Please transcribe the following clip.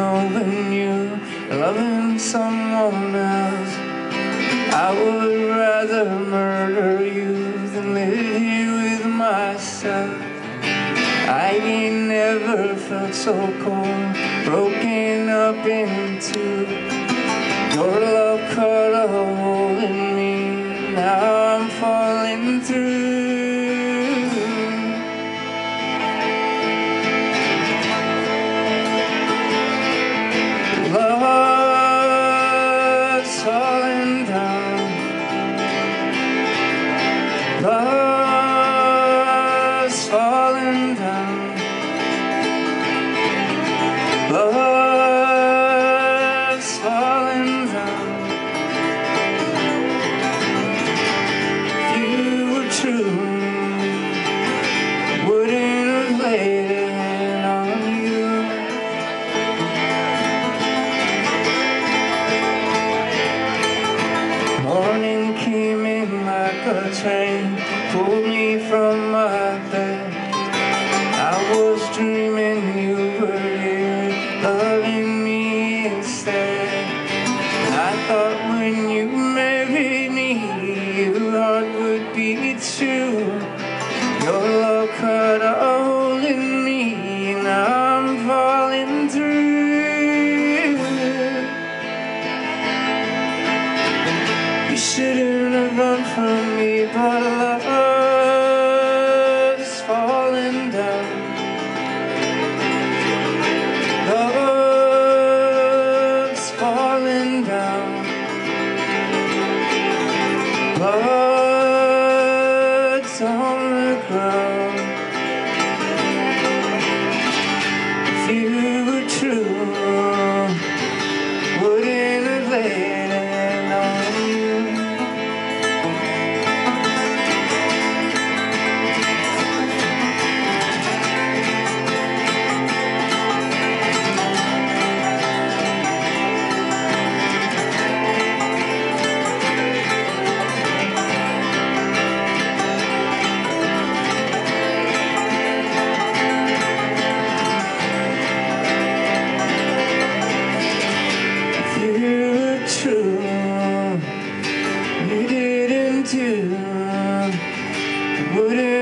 knowing you, loving someone else. I would rather murder you than live here with myself. I ain't never felt so cold, broken up in two. your love cut a hole in me. Now I'm falling through. Down. Love's falling down. If you were true, wouldn't have laid it on you. Morning came in like a train, pulled me from my bed. You shouldn't have run from me, but love's falling down. Love's falling down. Blood's you